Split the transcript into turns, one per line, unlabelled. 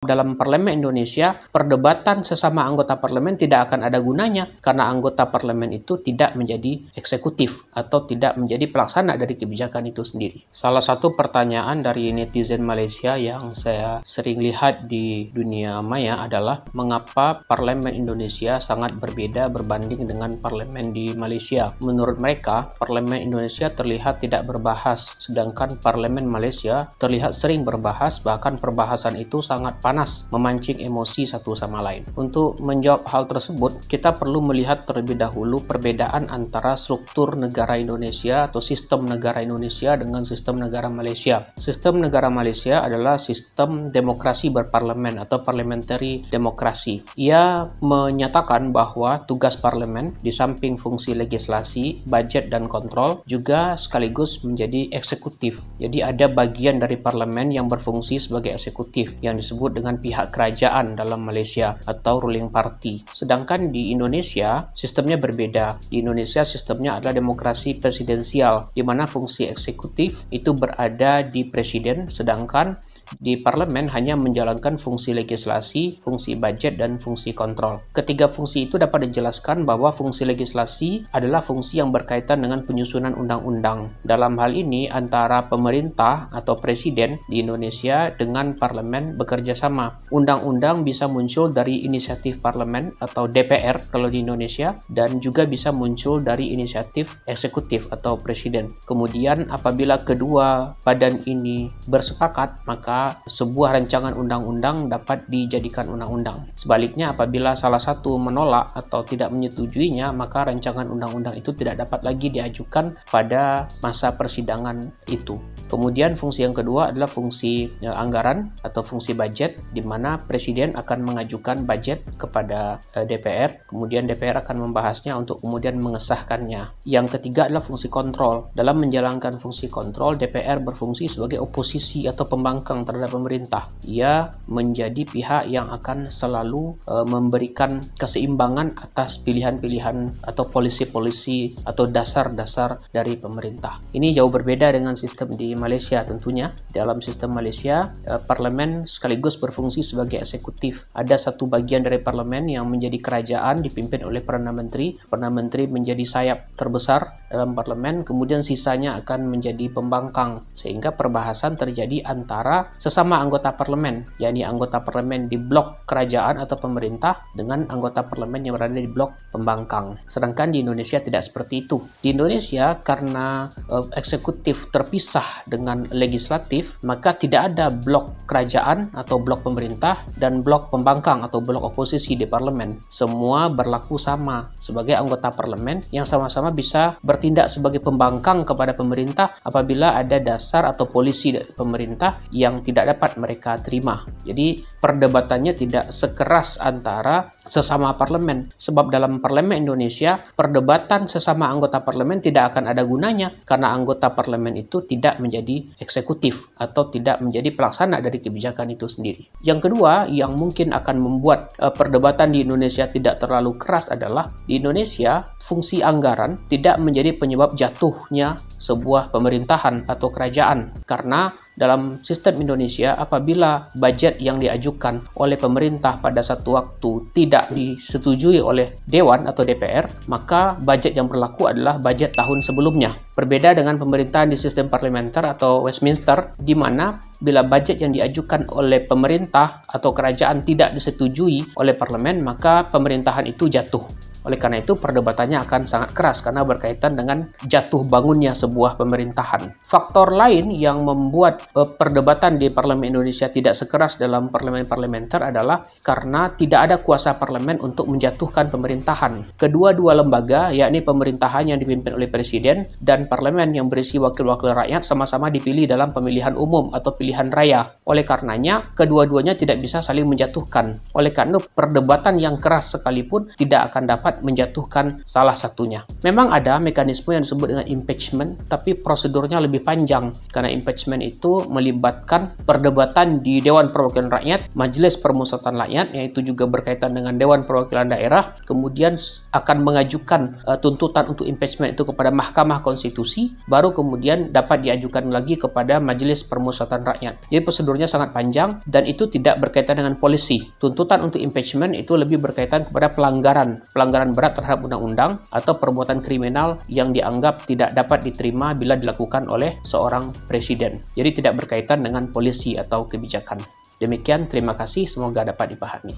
dalam parlemen Indonesia, perdebatan sesama anggota parlemen tidak akan ada gunanya karena anggota parlemen itu tidak menjadi eksekutif atau tidak menjadi pelaksana dari kebijakan itu sendiri. Salah satu pertanyaan dari netizen Malaysia yang saya sering lihat di dunia maya adalah mengapa parlemen Indonesia sangat berbeda berbanding dengan parlemen di Malaysia. Menurut mereka, parlemen Indonesia terlihat tidak berbahas, sedangkan parlemen Malaysia terlihat sering berbahas, bahkan perbahasan itu sangat panas, memancing emosi satu sama lain. Untuk menjawab hal tersebut, kita perlu melihat terlebih dahulu perbedaan antara struktur negara Indonesia atau sistem negara Indonesia dengan sistem negara Malaysia. Sistem negara Malaysia adalah sistem demokrasi berparlemen atau parliamentary demokrasi. Ia menyatakan bahwa tugas parlemen di samping fungsi legislasi, budget dan kontrol juga sekaligus menjadi eksekutif. Jadi ada bagian dari parlemen yang berfungsi sebagai eksekutif yang disebut dengan pihak kerajaan dalam Malaysia atau ruling party. Sedangkan di Indonesia sistemnya berbeda. Di Indonesia sistemnya adalah demokrasi presidensial di mana fungsi eksekutif itu berada di presiden sedangkan di parlemen hanya menjalankan fungsi legislasi, fungsi budget, dan fungsi kontrol. Ketiga fungsi itu dapat dijelaskan bahwa fungsi legislasi adalah fungsi yang berkaitan dengan penyusunan undang-undang. Dalam hal ini, antara pemerintah atau presiden di Indonesia dengan parlemen bekerja sama. Undang-undang bisa muncul dari inisiatif parlemen atau DPR kalau di Indonesia, dan juga bisa muncul dari inisiatif eksekutif atau presiden. Kemudian, apabila kedua badan ini bersepakat, maka sebuah rancangan undang-undang dapat dijadikan undang-undang. Sebaliknya, apabila salah satu menolak atau tidak menyetujuinya, maka rancangan undang-undang itu tidak dapat lagi diajukan pada masa persidangan itu. Kemudian fungsi yang kedua adalah fungsi e, anggaran atau fungsi budget di mana presiden akan mengajukan budget kepada e, DPR, kemudian DPR akan membahasnya untuk kemudian mengesahkannya. Yang ketiga adalah fungsi kontrol. Dalam menjalankan fungsi kontrol, DPR berfungsi sebagai oposisi atau pembangkang terhadap pemerintah. Ia menjadi pihak yang akan selalu uh, memberikan keseimbangan atas pilihan-pilihan atau polisi-polisi atau dasar-dasar dari pemerintah. Ini jauh berbeda dengan sistem di Malaysia tentunya. Dalam sistem Malaysia, uh, parlemen sekaligus berfungsi sebagai eksekutif. Ada satu bagian dari parlemen yang menjadi kerajaan dipimpin oleh Perdana Menteri. Perdana Menteri menjadi sayap terbesar dalam parlemen, kemudian sisanya akan menjadi pembangkang sehingga perbahasan terjadi antara sesama anggota parlemen, yakni anggota parlemen di blok kerajaan atau pemerintah dengan anggota parlemen yang berada di blok pembangkang. Sedangkan di Indonesia tidak seperti itu. Di Indonesia karena uh, eksekutif terpisah dengan legislatif, maka tidak ada blok kerajaan atau blok pemerintah dan blok pembangkang atau blok oposisi di parlemen. Semua berlaku sama sebagai anggota parlemen yang sama-sama bisa bertindak sebagai pembangkang kepada pemerintah apabila ada dasar atau polisi pemerintah yang tidak dapat mereka terima. Jadi perdebatannya tidak sekeras antara sesama parlemen. Sebab dalam parlemen Indonesia, perdebatan sesama anggota parlemen tidak akan ada gunanya karena anggota parlemen itu tidak menjadi eksekutif atau tidak menjadi pelaksana dari kebijakan itu sendiri. Yang kedua, yang mungkin akan membuat uh, perdebatan di Indonesia tidak terlalu keras adalah di Indonesia fungsi anggaran tidak menjadi penyebab jatuhnya sebuah pemerintahan atau kerajaan karena dalam sistem Indonesia apabila budget yang diajukan oleh pemerintah pada satu waktu tidak disetujui oleh Dewan atau DPR, maka budget yang berlaku adalah budget tahun sebelumnya. Berbeda dengan pemerintahan di sistem parlementer atau Westminster, di mana bila budget yang diajukan oleh pemerintah atau kerajaan tidak disetujui oleh parlemen, maka pemerintahan itu jatuh. Oleh karena itu, perdebatannya akan sangat keras karena berkaitan dengan jatuh bangunnya sebuah pemerintahan. Faktor lain yang membuat uh, perdebatan di parlemen Indonesia tidak sekeras dalam parlemen parlementer adalah karena tidak ada kuasa parlemen untuk menjatuhkan pemerintahan. Kedua-dua lembaga, yakni pemerintahan yang dipimpin oleh presiden dan parlemen yang berisi wakil-wakil rakyat sama-sama dipilih dalam pemilihan umum atau pilihan raya. Oleh karenanya, kedua-duanya tidak bisa saling menjatuhkan. Oleh karena perdebatan yang keras sekalipun tidak akan dapat dapat menjatuhkan salah satunya. Memang ada mekanisme yang disebut dengan impeachment, tapi prosedurnya lebih panjang karena impeachment itu melibatkan perdebatan di Dewan Perwakilan Rakyat, Majelis Permusyawaratan Rakyat, yaitu juga berkaitan dengan Dewan Perwakilan Daerah, kemudian akan mengajukan uh, tuntutan untuk impeachment itu kepada Mahkamah Konstitusi, baru kemudian dapat diajukan lagi kepada Majelis Permusyawaratan Rakyat. Jadi prosedurnya sangat panjang dan itu tidak berkaitan dengan polisi. Tuntutan untuk impeachment itu lebih berkaitan kepada pelanggaran, pelanggaran berat terhadap undang-undang atau perbuatan kriminal yang dianggap tidak dapat diterima bila dilakukan oleh seorang presiden. Jadi tidak berkaitan dengan polisi atau kebijakan. Demikian, terima kasih. Semoga dapat dipahami.